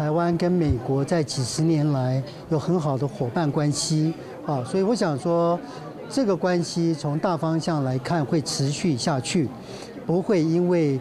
台湾跟美国在几十年来有很好的伙伴关系啊，所以我想说，这个关系从大方向来看会持续下去，不会因为。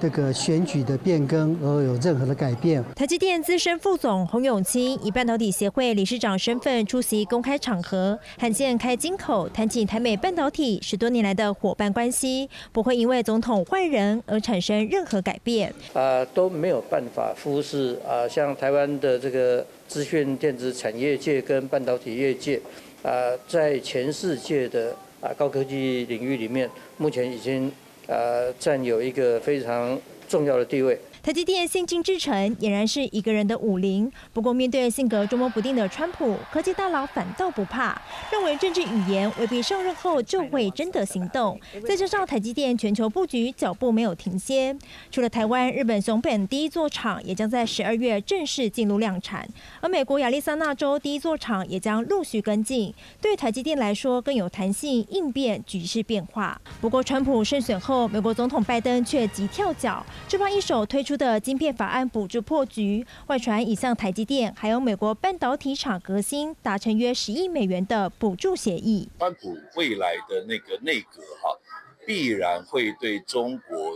这个选举的变更而有任何的改变。台积电资深副总洪永清以半导体协会理事长身份出席公开场合，罕见开金口谈起台美半导体十多年来的伙伴关系，不会因为总统换人而产生任何改变。啊，都没有办法忽视啊，像台湾的这个资讯电子产业界跟半导体业界啊，在全世界的啊高科技领域里面，目前已经。呃，占有一个非常重要的地位。台积电先进制程俨然是一个人的武林。不过，面对性格捉摸不定的川普，科技大佬反倒不怕，认为政治语言未必上任后就会真的行动。再加上台积电全球布局脚步没有停歇，除了台湾、日本熊本第一座厂也将在十二月正式进入量产，而美国亚利桑那州第一座厂也将陆续跟进。对台积电来说，更有弹性应变局势变化。不过，川普胜选后，美国总统拜登却急跳脚，就怕一手推出。的晶片法案补助破局，外传已向台积电还有美国半导体厂革新达成约十亿美元的补助协议。川普未来的那个内阁哈，必然会对中国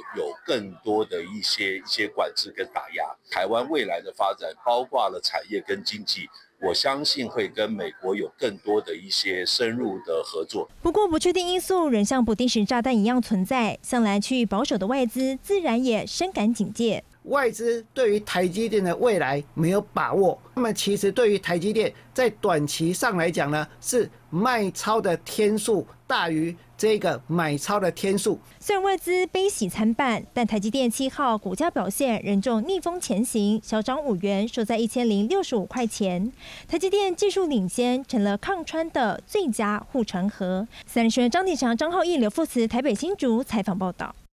更多的一些一些管制跟打压。台湾未来的发展，包括了产业跟经济。我相信会跟美国有更多的一些深入的合作。不过，不确定因素仍像不定时炸弹一样存在。向来趋于保守的外资，自然也深感警戒。外资对于台积电的未来没有把握，那么其实对于台积电在短期上来讲呢，是卖超的天数大于这个买超的天数。虽然外资悲喜参半，但台积电七号股价表现仍重逆风前行，小涨五元，收在一千零六十五块钱。台积电技术领先，成了抗穿的最佳护城河。三立新闻张体强、张浩义、刘富慈台北新竹采访报道。